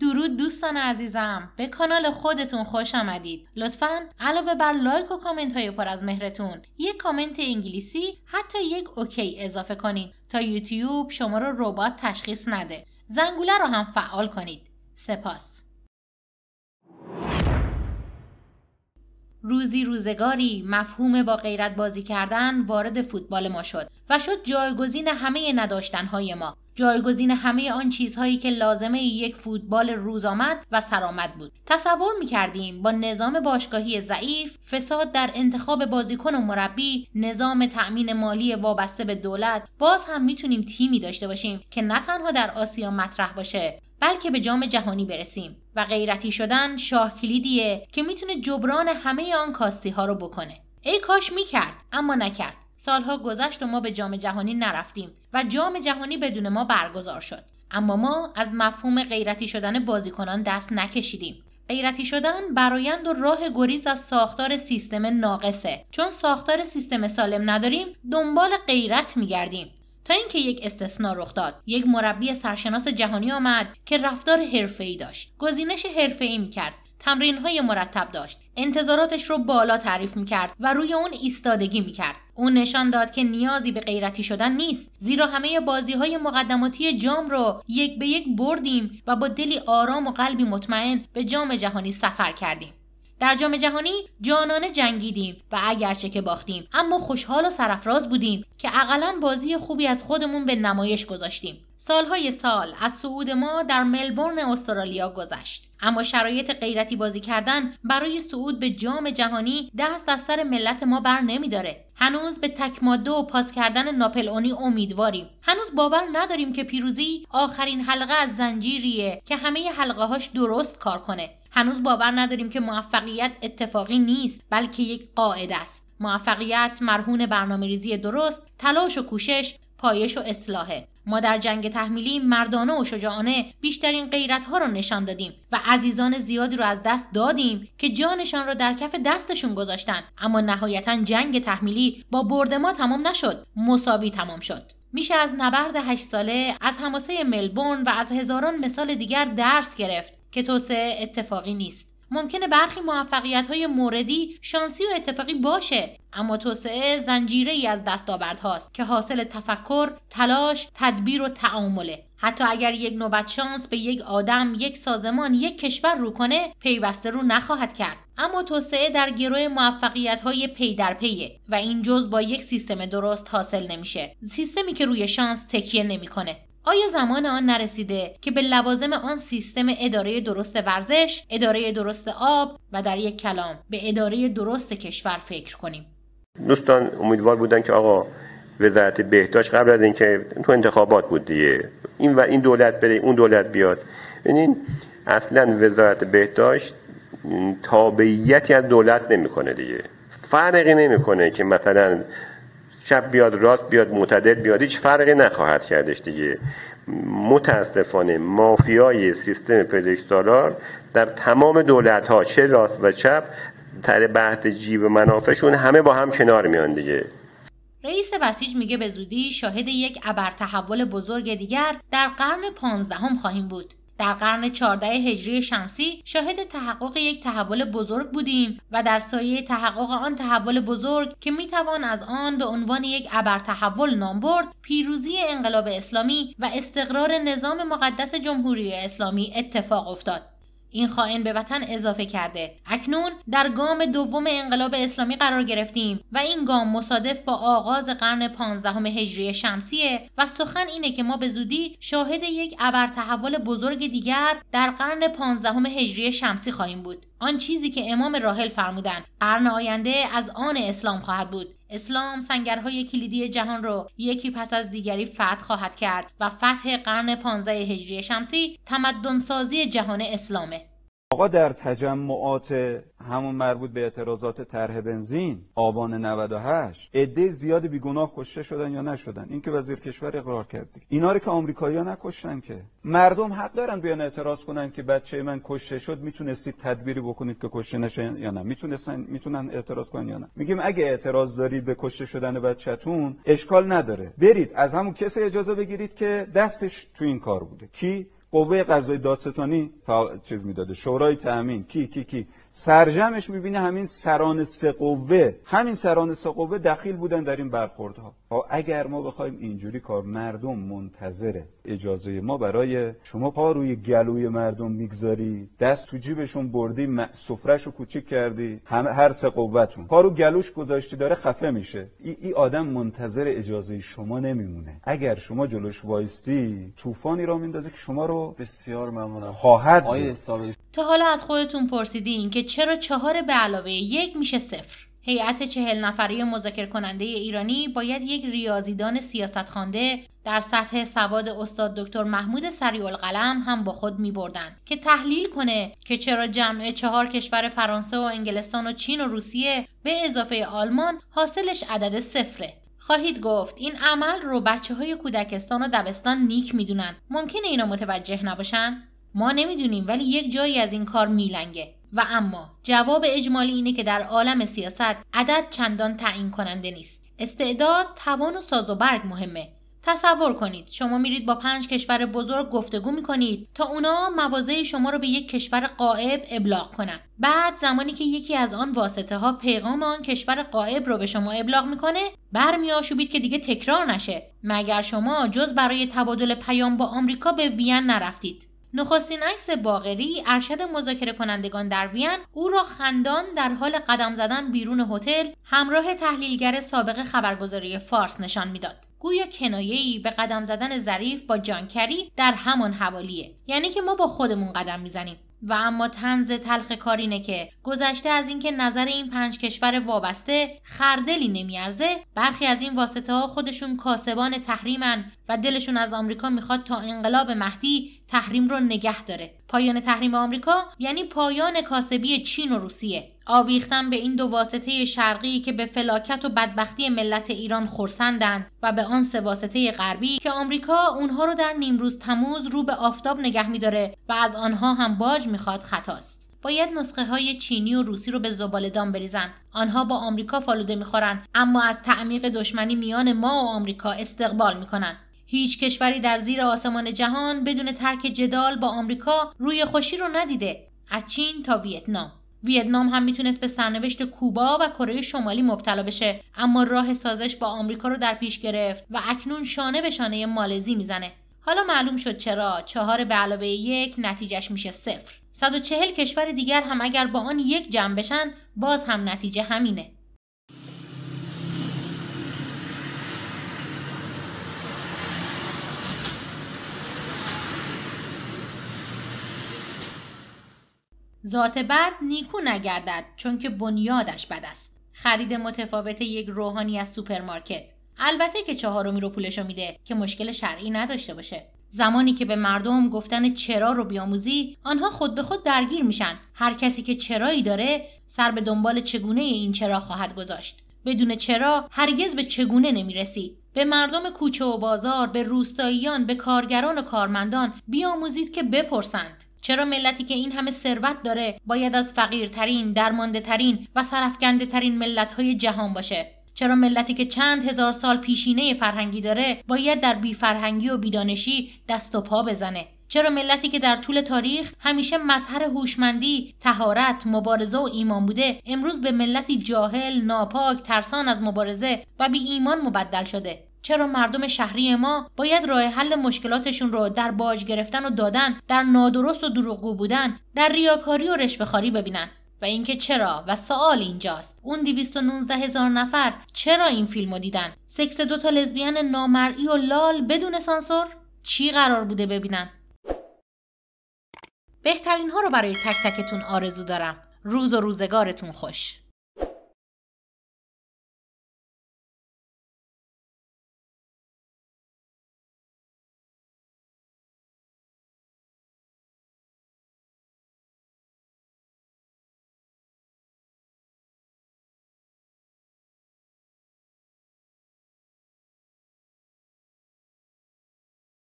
درود دوستان عزیزم. به کانال خودتون خوش آمدید. لطفا علاوه بر لایک و کامنت های پر از مهرتون یک کامنت انگلیسی حتی یک اوکی اضافه کنید تا یوتیوب شما رو ربات تشخیص نده. زنگوله رو هم فعال کنید. سپاس. روزی روزگاری مفهوم با غیرت بازی کردن وارد فوتبال ما شد و شد جایگزین همه نداشتنهای ما جایگزین همه آن چیزهایی که لازمه یک فوتبال روزآمد و سرآمد بود. تصور می‌کردیم با نظام باشگاهی ضعیف فساد در انتخاب بازیکن و مربی نظام تأمین مالی وابسته به دولت باز هم می‌تونیم تیمی داشته باشیم که نه تنها در آسیا مطرح باشه بلکه به جام جهانی برسیم و غیرتی شدن شاه کلیدیه که می‌تونه جبران همه آن کاستی ها رو بکنه. ای کاش می‌کرد اما نکرد. سالها گذشت و ما به جام جهانی نرفتیم و جام جهانی بدون ما برگزار شد. اما ما از مفهوم غیرتی شدن بازیکنان دست نکشیدیم. غیرتی شدن برایند و راه گریز از ساختار سیستم ناقصه. چون ساختار سیستم سالم نداریم دنبال غیرت میگردیم. تا اینکه یک استثنا رخ داد. یک مربی سرشناس جهانی آمد که رفتار حرفه‌ای داشت. گزینش حرفه‌ای می‌کرد. تمرین های مرتب داشت. انتظاراتش رو بالا تعریف می‌کرد و روی اون ایستادگی می‌کرد. اون نشان داد که نیازی به غیرتی شدن نیست. زیرا همه بازی های مقدماتی جام رو یک به یک بردیم و با دلی آرام و قلبی مطمئن به جام جهانی سفر کردیم. در جام جهانی جانانه جنگیدیم و اگرچه که باختیم اما خوشحال و سرفراز بودیم که اقلا بازی خوبی از خودمون به نمایش گذاشتیم. سالهای سال از صعود ما در ملبورن استرالیا گذشت. اما شرایط غیرتی بازی کردن برای صعود به جام جهانی دست از سر ملت ما بر نمیداره. هنوز به تکماده و پاس کردن ناپلئونی امیدواریم. هنوز باور نداریم که پیروزی آخرین حلقه از زنجیریه که همه حلقه هاش درست کار کنه. هنوز باور نداریم که موفقیت اتفاقی نیست بلکه یک قاعده است. موفقیت مرهون برنامه ریزی درست تلاش و کوشش پایش و اصلاحه. ما در جنگ تحمیلی مردانه و شجاعانه بیشترین غیرت ها رو نشان دادیم و عزیزان زیادی رو از دست دادیم که جانشان را در کف دستشون گذاشتن. اما نهایتا جنگ تحمیلی با برد ما تمام نشد مساوی تمام شد. میشه از نبرد هشت ساله از حماسه ملبورن و از هزاران مثال دیگر درس گرفت. که توسعه اتفاقی نیست. ممکنه برخی موفقیت های موردی شانسی و اتفاقی باشه اما توسعه زنجیره ای از دستاوردهاست که حاصل تفکر، تلاش، تدبیر و تعامله. حتی اگر یک نوبت شانس به یک آدم، یک سازمان، یک کشور رو کنه پیوسته رو نخواهد کرد. اما توسعه در گروه موفقیت های پی در پیه و این جز با یک سیستم درست حاصل نمیشه. سیستمی که روی شانس تکیه نمی‌کنه. آیا زمان آن نرسیده که به لوازم آن سیستم اداره درست ورزش، اداره درست آب و در یک کلام به اداره درست کشور فکر کنیم؟ دوستان امیدوار بودن که آقا وزارت بهداشت قبل از اینکه تو انتخابات بود دیگه. این و این دولت بره اون دولت بیاد. ببینین اصلا وزارت بهداشت تابعیتی از دولت نمی‌کنه دیگه. فرقی نمی‌کنه که مثلا چپ بیاد راست بیاد معتدل بیاد هیچ فرقی نخواهد کردش دیگه. متاسفانه مافیای سیستم پزشک در تمام دولت ها چه راست و چپ تر بحث جیب منافعشون همه با هم کنار میان دیگه. رئیس بسیج میگه به زودی شاهد یک ابر تحول بزرگ دیگر در قرن پانزدهم خواهیم بود. در قرن 14 هجری شمسی شاهد تحقق یک تحول بزرگ بودیم و در سایه تحقق آن تحول بزرگ که می‌توان از آن به عنوان یک ابر تحول نام برد پیروزی انقلاب اسلامی و استقرار نظام مقدس جمهوری اسلامی اتفاق افتاد. این خائن به وطن اضافه کرده. اکنون در گام دوم انقلاب اسلامی قرار گرفتیم و این گام مصادف با آغاز قرن پانزدهم هجری شمسیه و سخن اینه که ما به زودی شاهد یک ابر تحول بزرگ دیگر در قرن پانزدهم هجری شمسی خواهیم بود. آن چیزی که امام راحل فرمودند قرن آینده از آن اسلام خواهد بود. اسلام سنگرهای کلیدی جهان رو یکی پس از دیگری فتح خواهد کرد و فتح قرن 15 هجری شمسی تمدن سازی جهان اسلامه. آقا در تجمعات همون مربوط به اعتراضات طرح بنزین آبان 98 عده زیاد بیگناه کشته شدن یا نشدن؟ این که وزیر کشور اقرار کرد اینا رو که آمریکایی‌ها نکشتن که. مردم حق دارن بیان اعتراض کنن که بچه من کشته شد می‌تونستید تدبیری بکنید که کشته نشه یا نه. می‌تونستن می‌تونن اعتراض کنن یا نه. میگیم اگه اعتراض دارید به کشته شدن بچه‌تون اشکال نداره. برید از همون کسی اجازه بگیرید که دستش تو این کار بوده. کی؟ قوه قضایی دادستانی چیز می‌داده. شورای تامین کی کی کی؟ سرجمش می‌بینه همین سران سه قوه همین سران سه قوه دخیل بودن در این برخوردها. ها خب اگر ما بخوایم اینجوری کار مردم منتظره اجازه ما برای شما پا روی گلوی مردم می‌گذاری دست تو جیبشون بردی سفرش رو کوچیک کردی هم هر سه قوتون پا رو گلوش گذاشتی داره خفه میشه. ای, ای آدم منتظر اجازه شما نمیمونه. اگر شما جلوش وایستی طوفانی را میندازه که شما رو بسیار ممنونم. خواهد تا حالا از خودتون پرسیدین که چرا چهار به علاوه یک میشه صفر. هیئت چهل نفره مذاکره کننده ایرانی باید یک ریاضیدان سیاست خانده در سطح سواد استاد دکتر محمود سریع القلم هم با خود می بردن که تحلیل کنه که چرا جمع چهار کشور فرانسه و انگلستان و چین و روسیه به اضافه آلمان حاصلش عدد صفره. خواهید گفت این عمل رو بچه های کودکستان و دبستان نیک می‌دونن. ممکنه اینا متوجه نباشن؟ ما نمی‌دونیم ولی یک جایی از این کار میلنگه. و اما جواب اجمالی اینه که در عالم سیاست عدد چندان تعیین کننده نیست. استعداد توان و ساز و برگ مهمه. تصور کنید شما میرید با پنج کشور بزرگ گفتگو می‌کنید تا اونا موازه شما رو به یک کشور قائب ابلاغ کنن. بعد زمانی که یکی از آن واسطه ها پیغام آن کشور قائب رو به شما ابلاغ می‌کنه برمیآشوبید که دیگه تکرار نشه. مگر شما جز برای تبادل پیام با آمریکا به وین نرفتید؟ نخستین عکس باغری ارشد مذاکره کنندگان در وین او را خندان در حال قدم زدن بیرون هتل همراه تحلیلگر سابق خبرگزاری فارس نشان می‌داد. گویا کنایه‌ای به قدم زدن ظریف با جانکری در همان حوالیه. یعنی که ما با خودمون قدم می‌زنیم. و اما تنز تلخ کار اینه که گذشته از اینکه نظر این پنج کشور وابسته خردلی نمیارزه برخی از این واسطه ها خودشون کاسبان تحریمن و دلشون از آمریکا می‌خواد تا انقلاب مهدی تحریم رو نگه داره. پایان تحریم آمریکا یعنی پایان کاسبی چین و روسیه. آویختن به این دو واسطه شرقی که به فلاکت و بدبختی ملت ایران خورسندند و به آن سه واسطه غربی که آمریکا اونها رو در نیمروز تموز رو به آفتاب نگه میداره و از آنها هم باج می‌خواد خطاست. باید نسخه های چینی و روسی رو به دام بریزن. آنها با آمریکا فالوده می‌خورن اما از تعمیق دشمنی میان ما و آمریکا استقبال می‌کنن. هیچ کشوری در زیر آسمان جهان بدون ترک جدال با آمریکا روی خوشی رو ندیده. از چین تا ویتنام. ویتنام هم می‌تونست به سرنوشت کوبا و کره شمالی مبتلا بشه. اما راه سازش با آمریکا رو در پیش گرفت و اکنون شانه به شانه مالزی می‌زنه. حالا معلوم شد چرا. چهار به علاوه یک نتیجهش میشه صفر. 140 کشور دیگر هم اگر با آن یک جمع بشن باز هم نتیجه همینه. ذات بد نیکو نگردد چون که بنیادش بد است. خرید متفاوت یک روحانی از سوپرمارکت. البته که چهارمی رو پولشو میده که مشکل شرعی نداشته باشه. زمانی که به مردم گفتن چرا رو بیاموزی آنها خود به خود درگیر میشن. هر کسی که چرایی داره سر به دنبال چگونه این چرا خواهد گذاشت؟ بدون چرا هرگز به چگونه نمی‌رسی؟ به مردم کوچه و بازار به روستاییان به کارگران و کارمندان بیاموزید که بپرسند. چرا ملتی که این همه ثروت داره باید از فقیرترین، درمانده ترین و سرفکنده ترین ملت های جهان باشه؟ چرا ملتی که چند هزار سال پیشینه فرهنگی داره باید در بیفرهنگی و بیدانشی دست و پا بزنه؟ چرا ملتی که در طول تاریخ همیشه مظهر هوشمندی، تهارت، مبارزه و ایمان بوده امروز به ملتی جاهل، ناپاک، ترسان از مبارزه و بی ایمان مبدل شده؟ چرا مردم شهری ما باید راه حل مشکلاتشون رو در باج گرفتن و دادن در نادرست و دروغگو بودن در ریاکاری و رشوهخواری ببینن؟ و اینکه چرا؟ و سوال اینجاست. اون 219 هزار نفر چرا این فیلمو دیدن؟ سکس دو تا لزبیان نامرئی و لال بدون سانسور؟ چی قرار بوده ببینن؟ بهترین ها رو برای تک تکتون آرزو دارم. روز و روزگارتون خوش.